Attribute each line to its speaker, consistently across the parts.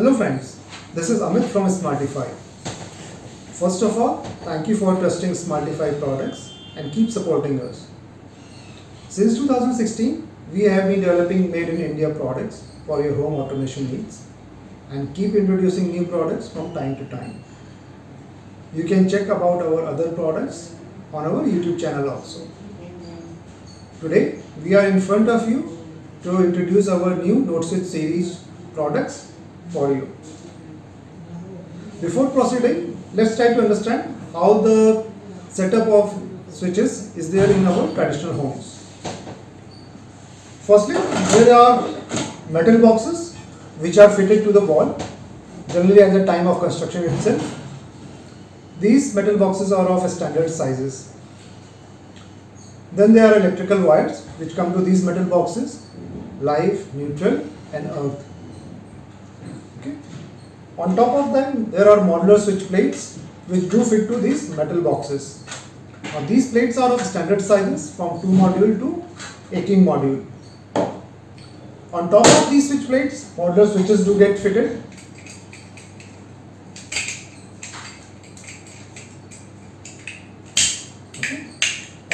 Speaker 1: Hello friends, this is Amit from Smarteefi. First of all, thank you for trusting Smarteefi products and keep supporting us. Since 2016, we have been developing made in India products for your home automation needs and keep introducing new products from time to time. You can check about our other products on our YouTube channel also. Today, we are in front of you to introduce our new NodeSwitch series products for you. Before proceeding, let's try to understand how the setup of switches is there in our traditional homes. Firstly, there are metal boxes which are fitted to the wall, generally at the time of construction itself. These metal boxes are of standard sizes. Then there are electrical wires which come to these metal boxes, live, neutral and earth. On top of them, there are modular switch plates which do fit to these metal boxes. Now these plates are of standard sizes from 2 module to 18 module. On top of these switch plates, modular switches do get fitted.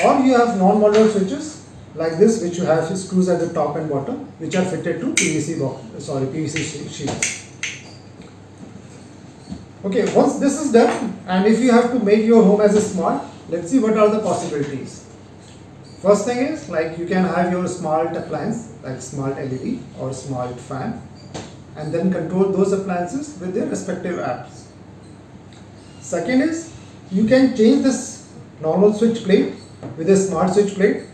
Speaker 1: Or you have non-modular switches like this which you have screws at the top and bottom which are fitted to PVC box, sorry PVC sheets. Okay, once this is done and if you have to make your home as a smart, let's see what are the possibilities. First thing is like you can have your smart appliance like smart LED or smart fan and then control those appliances with their respective apps. Second is you can change this normal switch plate with a smart switch plate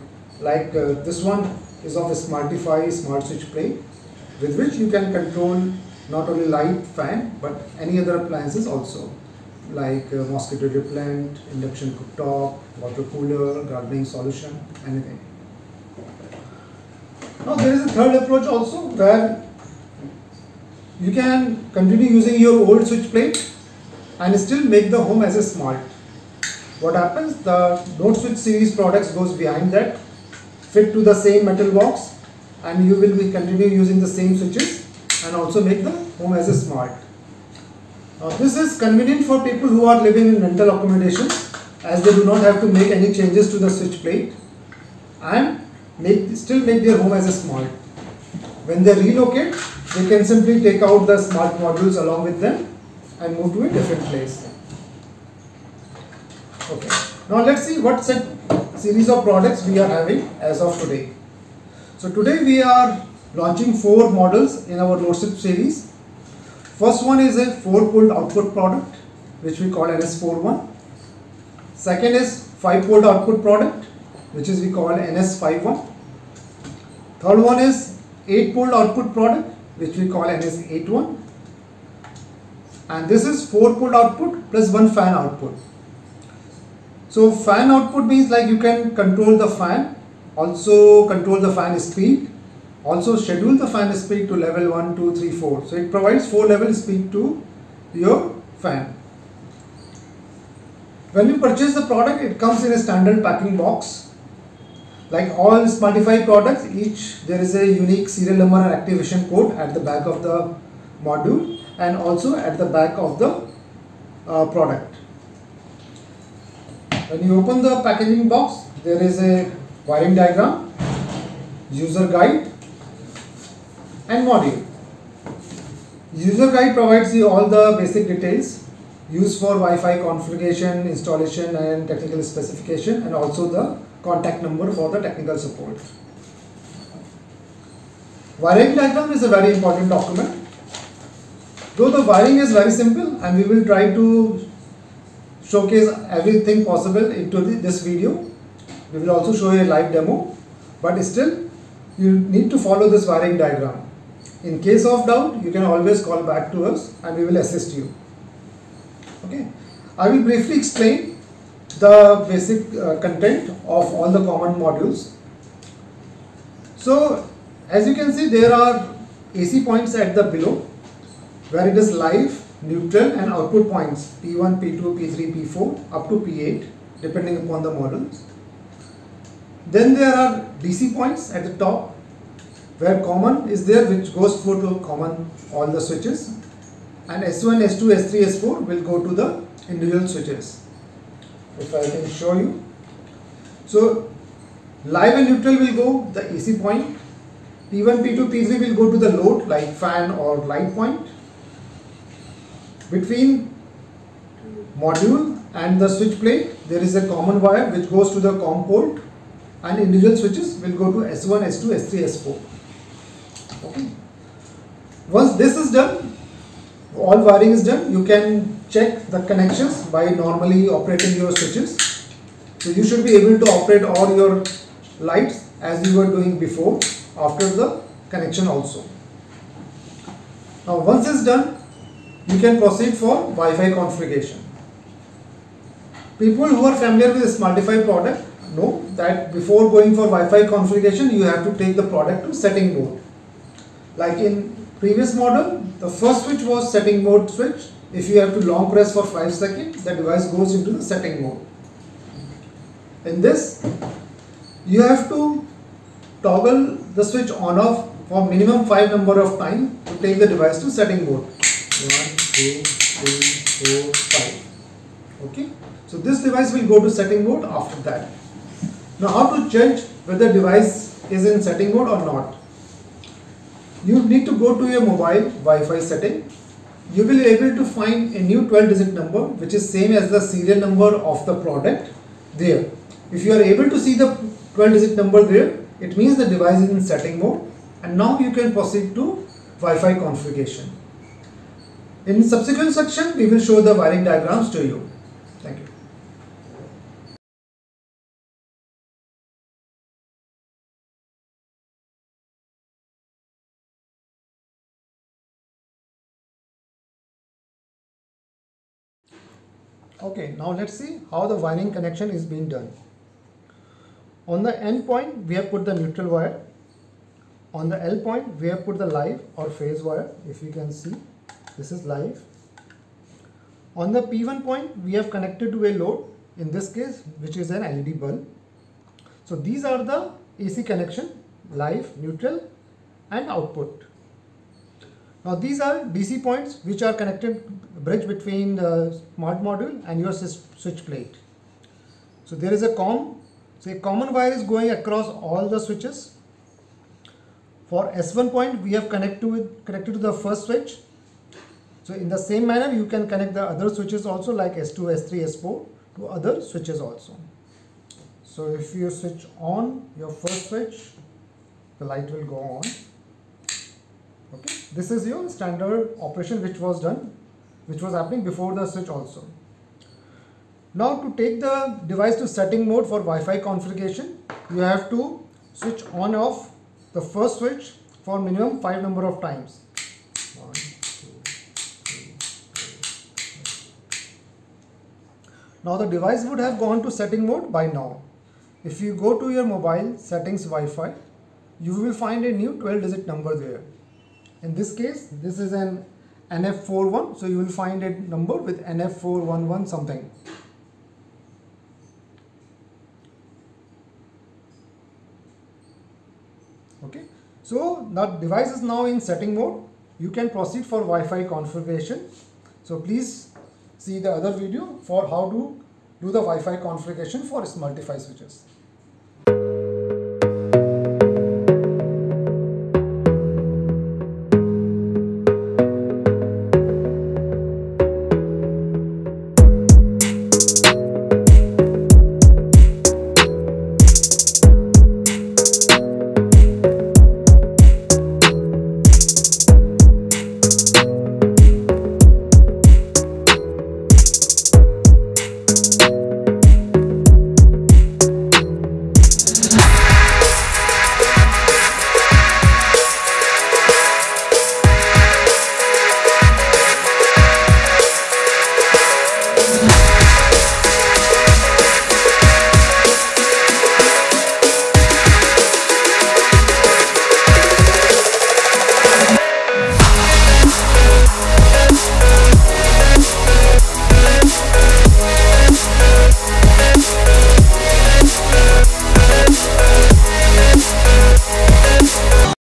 Speaker 1: like uh, this one is of a Smarteefi smart switch plate with which you can control not only light fan but any other appliances also like uh, mosquito repellent, induction cooktop, water cooler, gardening solution, anything. Now there is a third approach also where you can continue using your old switch plate and still make the home as a smart. What happens? The Node Switch series products goes behind that, fit to the same metal box and you will be continue using the same switches and also make the home as a smart. Now this is convenient for people who are living in rental accommodation as they do not have to make any changes to the switch plate and make, still make their home as a smart. When they relocate, they can simply take out the smart modules along with them and move to a different place. Okay. Now let's see what set series of products we are having as of today. So today we are launching four models in our NodeSwitch series. First one is a 4 pole output product which we call NS41. Second is 5 pole output product which is we call NS51. Third one is 8 pole output product which we call NS81. And this is 4 pole output plus 1 fan output. So fan output means like you can control the fan, also control the fan speed, also schedule the fan speed to level 1, 2, 3, 4. So it provides 4 level speed to your fan. When you purchase the product, it comes in a standard packing box. Like all Smarteefi products, each there is a unique serial number and activation code at the back of the module and also at the back of the uh, product. When you open the packaging box, there is a wiring diagram, user guide and module. User guide provides you all the basic details used for Wi-Fi configuration, installation and technical specification and also the contact number for the technical support. Wiring diagram is a very important document. Though the wiring is very simple and we will try to showcase everything possible into this video. We will also show you a live demo but still you need to follow this wiring diagram. In case of doubt, you can always call back to us and we will assist you. Okay. I will briefly explain the basic uh, content of all the common modules. So, as you can see, there are AC points at the below where it is live, neutral and output points P1, P2, P3, P4 up to P8 depending upon the models. Then there are DC points at the top where common is there which goes for to common all the switches and S1, S2, S3, S4 will go to the individual switches. If I can show you. So live and neutral will go the AC point. P1, P2, P3 will go to the load like fan or light point. Between module and the switch plate there is a common wire which goes to the COM port and individual switches will go to S1, S2, S3, S4. Once this is done, all wiring is done, you can check the connections by normally operating your switches. So you should be able to operate all your lights as you were doing before after the connection also. Now once it's done, you can proceed for Wi-Fi configuration. People who are familiar with Smarteefi product know that before going for Wi-Fi configuration, you have to take the product to setting mode. Like in previous model, the first switch was setting mode switch. If you have to long press for 5 seconds, the device goes into the setting mode. In this, you have to toggle the switch on off for minimum 5 number of time to take the device to setting mode. 1, 2, 3, 4, 5. Okay. So this device will go to setting mode after that. Now how to judge whether device is in setting mode or not. You need to go to your mobile Wi-Fi setting. You will be able to find a new 12 digit number which is same as the serial number of the product there. If you are able to see the 12 digit number there, it means the device is in setting mode and now you can proceed to Wi-Fi configuration. In subsequent section, we will show the wiring diagrams to you. Thank you. Okay, now let's see how the wiring connection is being done. On the N point, we have put the neutral wire. On the L point, we have put the live or phase wire. If you can see, this is live. On the P1 point, we have connected to a load, in this case, which is an LED bulb. So these are the AC connection, live, neutral and output. Now these are DC points which are connected bridge between the smart module and your switch plate. So there is a COM, so a common wire is going across all the switches. For S1 point we have connected with, connected to the first switch. So in the same manner you can connect the other switches also like S2, S3, S4 to other switches also. So if you switch on your first switch, the light will go on okay. This is your standard operation which was done which was happening before the switch also. Now to take the device to setting mode for Wi-Fi configuration you have to switch on off the first switch for minimum 5 number of times. Now the device would have gone to setting mode by now. If you go to your mobile settings Wi-Fi you will find a new 12 digit number there in this case, this is an NS41, so you will find a number with NF411 something. Okay, so the device is now in setting mode. You can proceed for Wi-Fi configuration. So please see the other video for how to do the Wi-Fi configuration for Smarteefi switches.